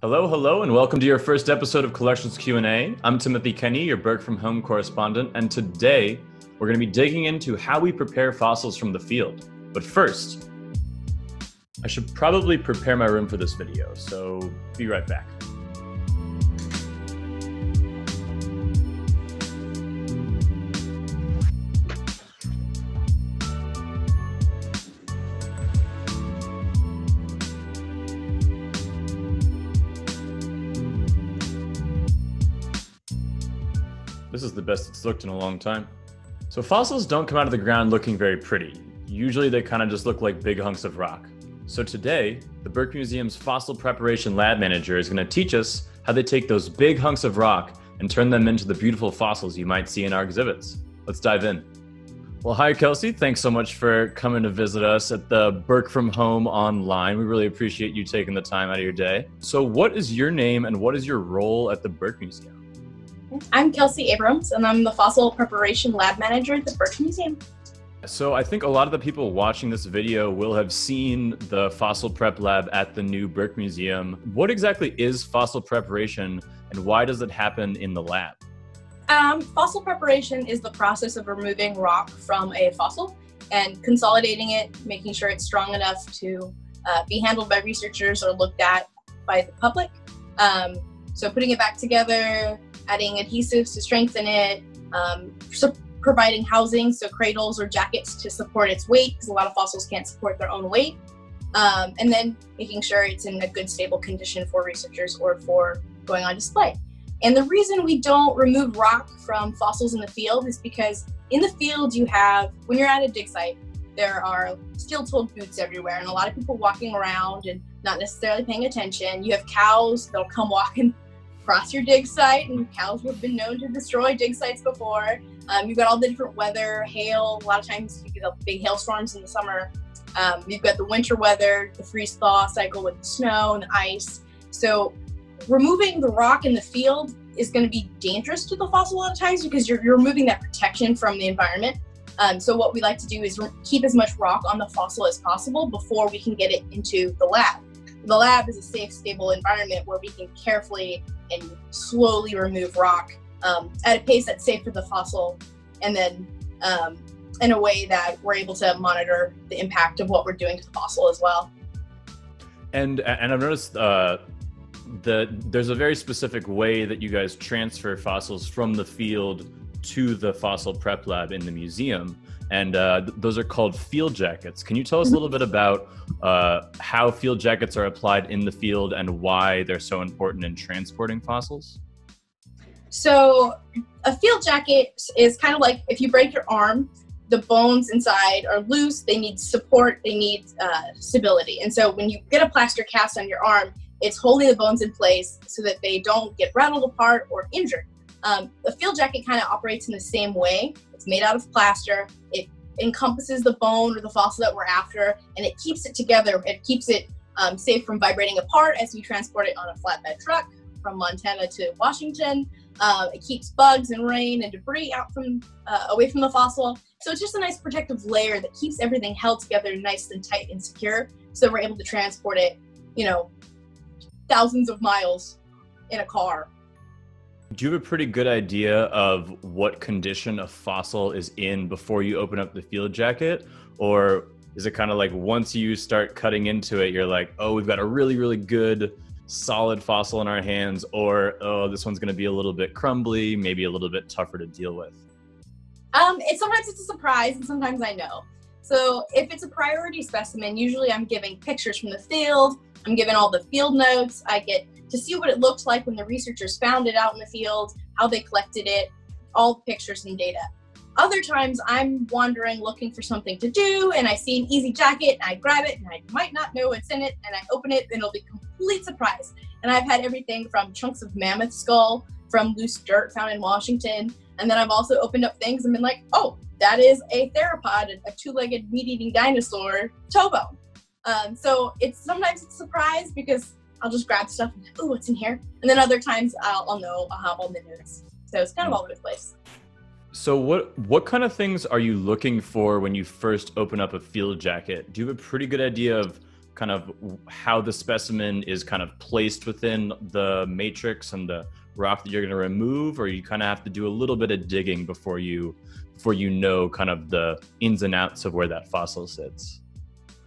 Hello, hello, and welcome to your first episode of Collections Q&A. I'm Timothy Kenny, your Burke from Home correspondent, and today we're going to be digging into how we prepare fossils from the field. But first, I should probably prepare my room for this video, so be right back. This is the best it's looked in a long time. So fossils don't come out of the ground looking very pretty. Usually they kind of just look like big hunks of rock. So today, the Burke Museum's Fossil Preparation Lab Manager is going to teach us how they take those big hunks of rock and turn them into the beautiful fossils you might see in our exhibits. Let's dive in. Well, hi, Kelsie. Thanks so much for coming to visit us at the Burke from Home online. We really appreciate you taking the time out of your day. So, what is your name and what is your role at the Burke Museum? I'm Kelsie Abrams, and I'm the Fossil Preparation Lab Manager at the Burke Museum. So I think a lot of the people watching this video will have seen the fossil prep lab at the new Burke Museum. What exactly is fossil preparation and why does it happen in the lab? Um, fossil preparation is the process of removing rock from a fossil and consolidating it, making sure it's strong enough to uh, be handled by researchers or looked at by the public. Um, so putting it back together, adding adhesives to strengthen it, um, so providing housing, so cradles or jackets to support its weight, because a lot of fossils can't support their own weight, um, and then making sure it's in a good, stable condition for researchers or for going on display. And the reason we don't remove rock from fossils in the field is because in the field you have, when you're at a dig site, there are steel-toed boots everywhere and a lot of people walking around and not necessarily paying attention. You have cows that'll come walking across your dig site, and cows have been known to destroy dig sites before. Um, you've got all the different weather, hail. A lot of times you get big hailstorms in the summer. Um, you've got the winter weather, the freeze thaw cycle with the snow and the ice. So removing the rock in the field is going to be dangerous to the fossil a lot of times because you're, you're removing that protection from the environment. Um, so what we like to do is keep as much rock on the fossil as possible before we can get it into the lab. The lab is a safe, stable environment where we can carefully and slowly remove rock um, at a pace that's safe for the fossil, and then um, in a way that we're able to monitor the impact of what we're doing to the fossil as well. And and I've noticed uh, that there's a very specific way that you guys transfer fossils from the field to the fossil prep lab in the museum and uh, th- those are called field jackets. Can you tell us a little bit about uh, how field jackets are applied in the field and why they're so important in transporting fossils? So, a field jacket is kind of like if you break your arm, the bones inside are loose, they need support, they need uh, stability. And so, when you get a plaster cast on your arm, it's holding the bones in place so that they don't get rattled apart or injured. Um, the field jacket kind of operates in the same way. It's made out of plaster. It encompasses the bone or the fossil that we're after, and it keeps it together. It keeps it um, safe from vibrating apart as we transport it on a flatbed truck from Montana to Washington. Uh, it keeps bugs and rain and debris out from uh, away from the fossil. So it's just a nice protective layer that keeps everything held together nice and tight and secure. So we're able to transport it, you know, thousands of miles in a car do you have a pretty good idea of what condition a fossil is in before you open up the field jacket? Or is it kind of like once you start cutting into it, you're like, oh, we've got a really, really good solid fossil in our hands, or oh, this one's going to be a little bit crumbly, maybe a little bit tougher to deal with? Um, it's sometimes it's a surprise, and sometimes I know. So if it's a priority specimen, usually I'm giving pictures from the field. I'm giving all the field notes. I get to see what it looked like when the researchers found it out in the field, how they collected it, all the pictures and data. Other times I'm wandering looking for something to do and I see an easy jacket and I grab it and I might not know what's in it and I open it and it'll be complete surprise. And I've had everything from chunks of mammoth skull from loose dirt found in Washington. And then I've also opened up things and been like, oh, that is a theropod, a two-legged meat-eating dinosaur toe bone. Um, so it's sometimes it's a surprise because I'll just grab stuff and oh, what's in here? And then other times I'll, I'll know I'll have all the notes. So it's kind of all over the place. So what what kind of things are you looking for when you first open up a field jacket? Do you have a pretty good idea of kind of how the specimen is kind of placed within the matrix and the rock that you're going to remove, or you kind of have to do a little bit of digging before you before you know kind of the ins and outs of where that fossil sits?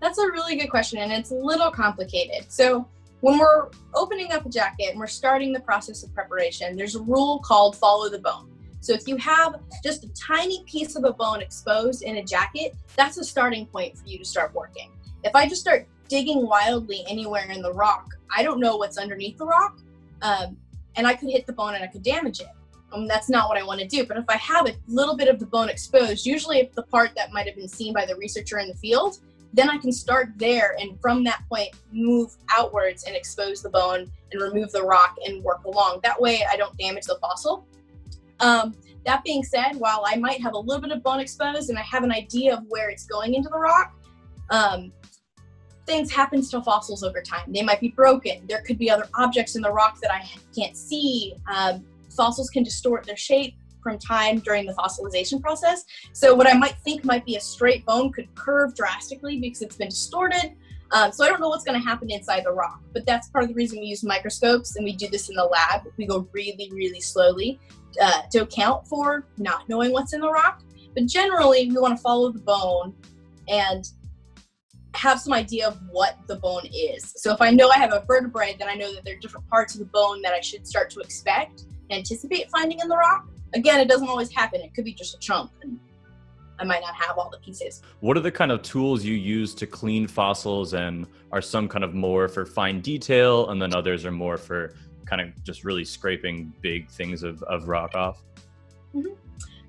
That's a really good question, and it's a little complicated. So when we're opening up a jacket and we're starting the process of preparation, there's a rule called follow the bone. So if you have just a tiny piece of a bone exposed in a jacket, that's a starting point for you to start working. If I just start digging wildly anywhere in the rock, I don't know what's underneath the rock, um, and I could hit the bone and I could damage it. Um, that's not what I want to do. But if I have a little bit of the bone exposed, usually the part that might have been seen by the researcher in the field, then I can start there and from that point move outwards and expose the bone and remove the rock and work along. That way I don't damage the fossil. Um, that being said, while I might have a little bit of bone exposed and I have an idea of where it's going into the rock, um, things happen to fossils over time. They might be broken. There could be other objects in the rock that I can't see. Um, fossils can distort their shape from time during the fossilization process. So what I might think might be a straight bone could curve drastically because it's been distorted. Um, so I don't know what's going to happen inside the rock, but that's part of the reason we use microscopes and we do this in the lab. We go really, really slowly uh, to account for not knowing what's in the rock. But generally, we want to follow the bone and have some idea of what the bone is. So if I know I have a vertebrae, then I know that there are different parts of the bone that I should start to expect anticipate finding in the rock. Again, it doesn't always happen. It could be just a chunk and I might not have all the pieces. What are the kind of tools you use to clean fossils and are some kind of more for fine detail and then others are more for kind of just really scraping big things of, of rock off? Mm-hmm.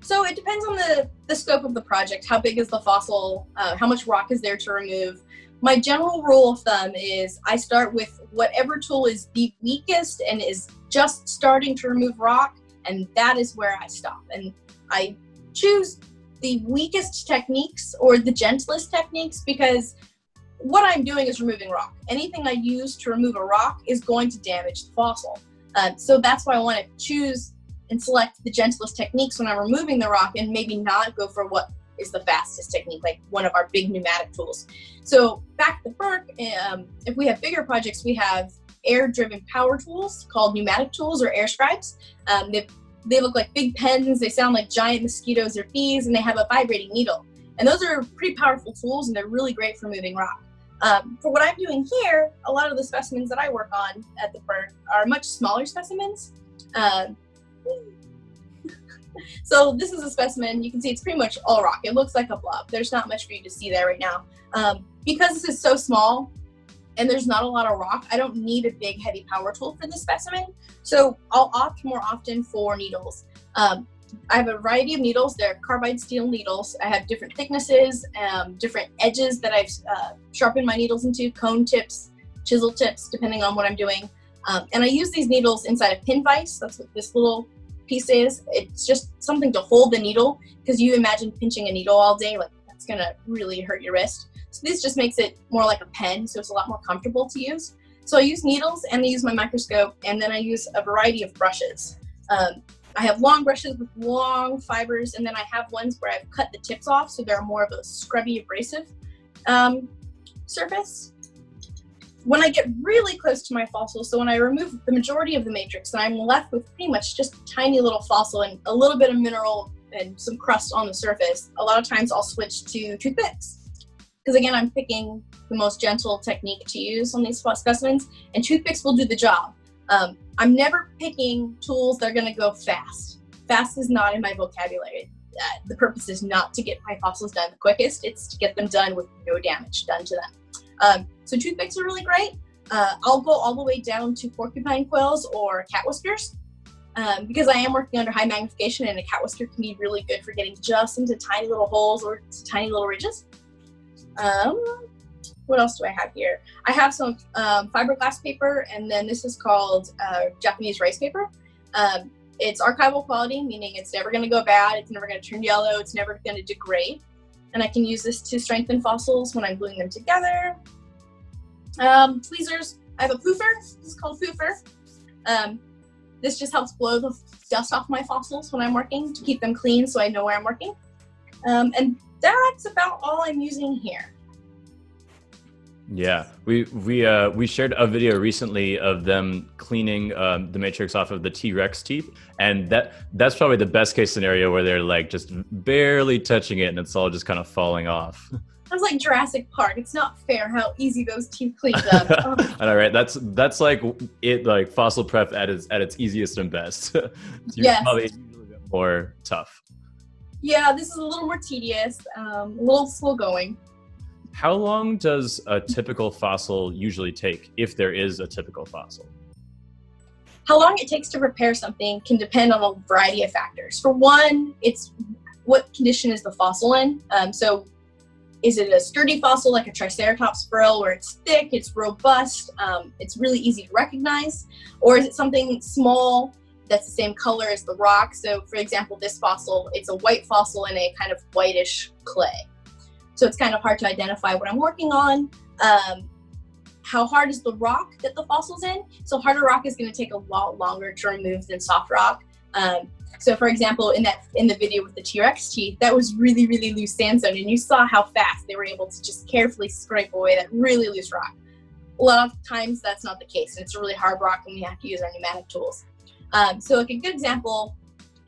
So it depends on the, the scope of the project. How big is the fossil? Uh, how much rock is there to remove? My general rule of thumb is I start with whatever tool is the weakest and is just starting to remove rock, and that is where I stop. And I choose the weakest techniques or the gentlest techniques because what I'm doing is removing rock. Anything I use to remove a rock is going to damage the fossil. Uh, so that's why I want to choose and select the gentlest techniques when I'm removing the rock and maybe not go for what is the fastest technique, like one of our big pneumatic tools. So back at the Burke, um, if we have bigger projects, we have air-driven power tools called pneumatic tools or air scribes. Um, they, they look like big pens. They sound like giant mosquitoes or bees, and they have a vibrating needle. And those are pretty powerful tools, and they're really great for moving rock. Um, for what I'm doing here, a lot of the specimens that I work on at the Burke are much smaller specimens. Um, so this is a specimen. You can see it's pretty much all rock. It looks like a blob. There's not much for you to see there right now. Um, because this is so small and there's not a lot of rock, I don't need a big heavy power tool for this specimen. So I'll opt more often for needles. Um, I have a variety of needles. They're carbide steel needles. I have different thicknesses, um, different edges that I've uh, sharpened my needles into, cone tips, chisel tips, depending on what I'm doing. Um, and I use these needles inside a pin vise. That's what this little piece is. It's just something to hold the needle because you imagine pinching a needle all day, like that's gonna really hurt your wrist. So this just makes it more like a pen, so it's a lot more comfortable to use. So I use needles and I use my microscope, and then I use a variety of brushes. Um, I have long brushes with long fibers, and then I have ones where I've cut the tips off, so they're more of a scrubby abrasive um, surface when I get really close to my fossil, so when I remove the majority of the matrix, then I'm left with pretty much just a tiny little fossil and a little bit of mineral and some crust on the surface. A lot of times I'll switch to toothpicks. Because again, I'm picking the most gentle technique to use on these specimens, and toothpicks will do the job. Um, I'm never picking tools that are going to go fast. Fast is not in my vocabulary. Uh, the purpose is not to get my fossils done the quickest, it's to get them done with no damage done to them. Um, so toothpicks are really great. Uh, I'll go all the way down to porcupine quills or cat whiskers um, because I am working under high magnification and a cat whisker can be really good for getting just into tiny little holes or tiny little ridges. Um, what else do I have here? I have some um, fiberglass paper and then this is called uh, Japanese rice paper. Um, it's archival quality, meaning it's never going to go bad, it's never going to turn yellow, it's never going to degrade and I can use this to strengthen fossils when I'm gluing them together. Um, tweezers, I have a poofer, this is called poofer. This just helps blow the dust off my fossils when I'm working to keep them clean so I know where I'm working. Um, and that's about all I'm using here. Yeah, we we uh, we shared a video recently of them cleaning um, the matrix off of the T Rex teeth, and that that's probably the best case scenario where they're like just barely touching it and it's all just kind of falling off. Sounds like Jurassic Park. It's not fair how easy those teeth cleaned up. Oh. All right, that's that's like it like fossil prep at its at its easiest and best. yes. probably more tough. Yeah, this is a little more tedious, um, a little slow going. How long does a typical fossil usually take, if there is a typical fossil? How long it takes to prepare something can depend on a variety of factors. For one, it's what condition is the fossil in. Um, so, is it a sturdy fossil like a Triceratops frill where it's thick, it's robust, um, it's really easy to recognize? Or is it something small that's the same color as the rock? So, for example, this fossil, it's a white fossil in a kind of whitish clay. So it's kind of hard to identify what I'm working on. Um, how hard is the rock that the fossil's in? So harder rock is going to take a lot longer to remove than soft rock. Um, so for example, in that in the video with the T-Rex teeth, that was really, really loose sandstone, and you saw how fast they were able to just carefully scrape away that really loose rock. A lot of times that's not the case, and it's a really hard rock, and we have to use our pneumatic tools. Um, so like a good example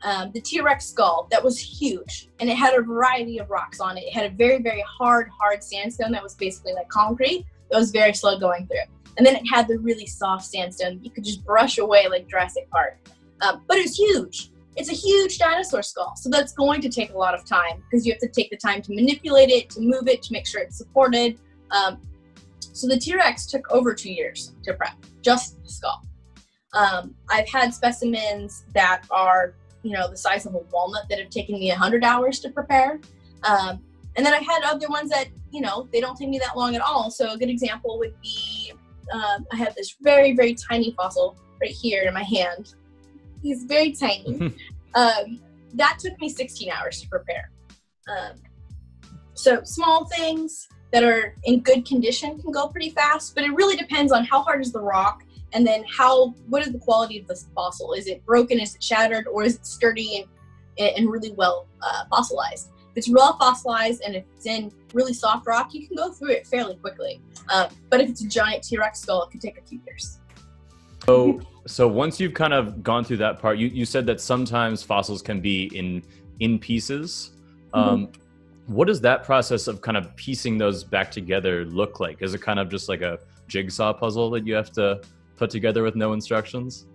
um, the T-Rex skull that was huge and it had a variety of rocks on it. It had a very, very hard, hard sandstone that was basically like concrete that was very slow going through. And then it had the really soft sandstone you could just brush away like Jurassic Park. Um, but it was huge. It's a huge dinosaur skull. So that's going to take a lot of time because you have to take the time to manipulate it, to move it, to make sure it's supported. Um, so the T-Rex took over two years to prep, just the skull. Um, I've had specimens that are you know, the size of a walnut that have taken me 100 hours to prepare. Um, and then I had other ones that, you know, they don't take me that long at all. So a good example would be um, I have this very, very tiny fossil right here in my hand. He's very tiny. um, that took me 16 hours to prepare. Um, so small things that are in good condition can go pretty fast, but it really depends on how hard is the rock and then how what is the quality of this fossil? Is it broken? Is it shattered? Or is it sturdy and, and really well uh, fossilized? If it's well fossilized and if it's in really soft rock you can go through it fairly quickly. Um, but if it's a giant t-rex skull it could take a few years so so once you've kind of gone through that part you, you said that sometimes fossils can be in in pieces um, mm-hmm. what does that process of kind of piecing those back together look like is it kind of just like a jigsaw puzzle that you have to put together with no instructions?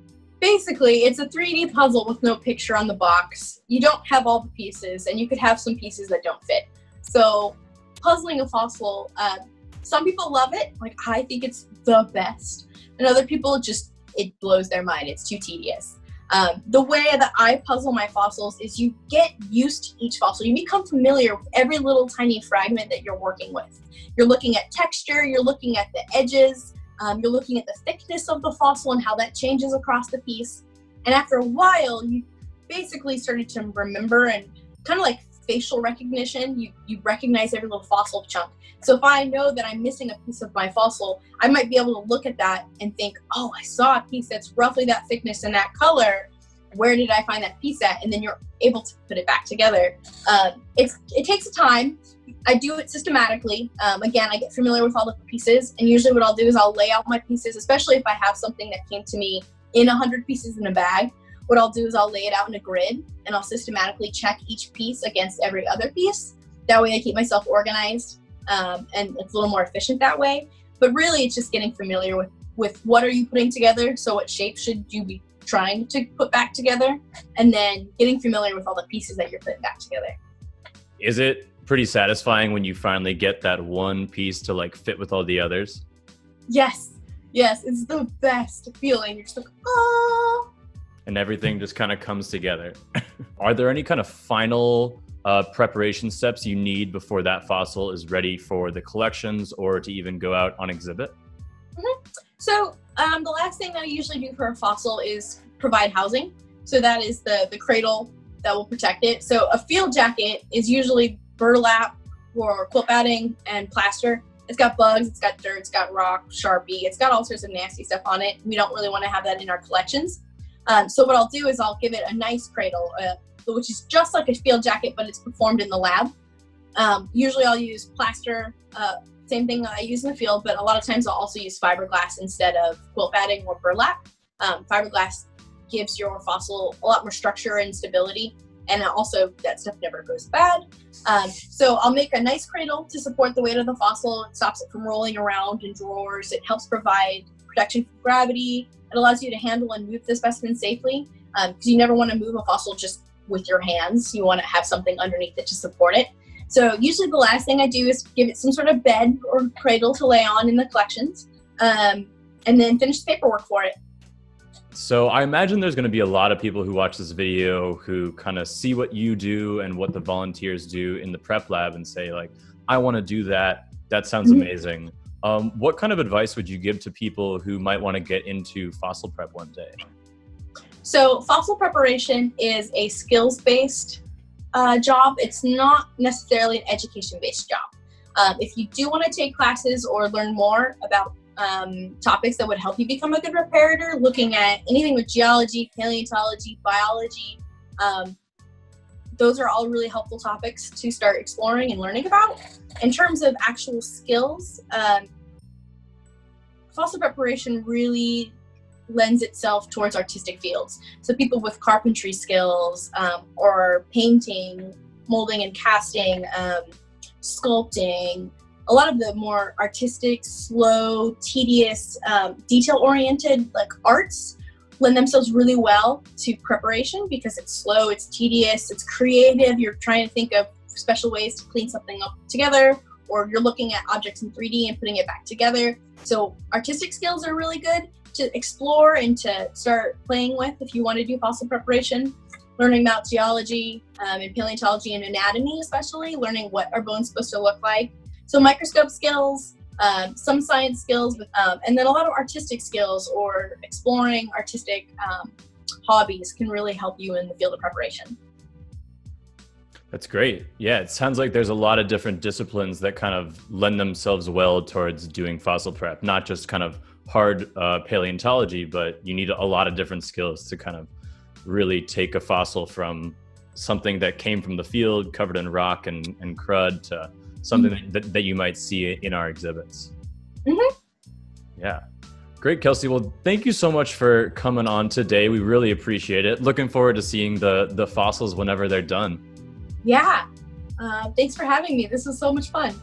Basically, it's a 3D puzzle with no picture on the box. You don't have all the pieces, and you could have some pieces that don't fit. So, puzzling a fossil, uh, some people love it. Like, I think it's the best. And other people just, it blows their mind. It's too tedious. Um, the way that I puzzle my fossils is you get used to each fossil. You become familiar with every little tiny fragment that you're working with. You're looking at texture, you're looking at the edges, um, you're looking at the thickness of the fossil and how that changes across the piece. And after a while, you basically started to remember and kind of like facial recognition, you, you recognize every little fossil chunk. So if I know that I'm missing a piece of my fossil, I might be able to look at that and think, oh, I saw a piece that's roughly that thickness and that color. Where did I find that piece at? And then you're able to put it back together. Uh, it's, it takes a time. I do it systematically. Um, again, I get familiar with all the pieces, and usually what I'll do is I'll lay out my pieces, especially if I have something that came to me in 100 pieces in a bag. What I'll do is I'll lay it out in a grid, and I'll systematically check each piece against every other piece. That way, I keep myself organized, um, and it's a little more efficient that way. But really, it's just getting familiar with with what are you putting together. So, what shape should you be trying to put back together, and then getting familiar with all the pieces that you're putting back together. Is it pretty satisfying when you finally get that one piece to like fit with all the others. Yes, yes, it's the best feeling. You're just like, oh. And everything just kind of comes together. Are there any kind of final uh, preparation steps you need before that fossil is ready for the collections or to even go out on exhibit? Mm-hmm. So um, the last thing that I usually do for a fossil is provide housing. So that is the the cradle that will protect it. So a field jacket is usually burlap or quilt batting and plaster. It's got bugs, it's got dirt, it's got rock, sharpie, it's got all sorts of nasty stuff on it. We don't really want to have that in our collections. Um, so what I'll do is I'll give it a nice cradle, uh, which is just like a field jacket, but it's performed in the lab. Um, usually I'll use plaster, uh, same thing I use in the field, but a lot of times I'll also use fiberglass instead of quilt batting or burlap. Um, fiberglass gives your fossil a lot more structure and stability, and also that stuff never goes bad. Um, so I'll make a nice cradle to support the weight of the fossil. It stops it from rolling around in drawers. It helps provide protection from gravity. It allows you to handle and move the specimen safely because um, you never want to move a fossil just with your hands. You want to have something underneath it to support it. So usually the last thing I do is give it some sort of bed or cradle to lay on in the collections, um, and then finish the paperwork for it. So I imagine there's going to be a lot of people who watch this video who kind of see what you do and what the volunteers do in the prep lab and say like, I want to do that. That sounds mm-hmm. amazing. Um, what kind of advice would you give to people who might want to get into fossil prep one day? So fossil preparation is a skills-based uh, job. It's not necessarily an education-based job. Um, if you do want to take classes or learn more about um, topics that would help you become a good preparator, looking at anything with geology, paleontology, biology. Um, those are all really helpful topics to start exploring and learning about. In terms of actual skills, um, fossil preparation really lends itself towards artistic fields. So people with carpentry skills um, or painting, molding and casting, um, sculpting, a lot of the more artistic, slow, tedious, um, detail-oriented like arts lend themselves really well to preparation because it's slow, it's tedious, it's creative. You're trying to think of special ways to clean something up together, or you're looking at objects in 3D and putting it back together. So artistic skills are really good to explore and to start playing with if you want to do fossil preparation. Learning about geology um, and paleontology and anatomy, especially learning what our bones supposed to look like, so microscope skills, um, some science skills, um, and then a lot of artistic skills or exploring artistic um, hobbies can really help you in the field of preparation. That's great. Yeah, it sounds like there's a lot of different disciplines that kind of lend themselves well towards doing fossil prep, not just kind of hard uh, paleontology, but you need a lot of different skills to kind of really take a fossil from something that came from the field covered in rock and, and crud to something mm-hmm. that, that you might see in our exhibits. Mm-hmm. Yeah. Great, Kelsie. Well, thank you so much for coming on today. We really appreciate it. Looking forward to seeing the the fossils whenever they're done. Yeah. Uh, thanks for having me. This was so much fun.